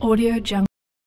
Audio Jungle.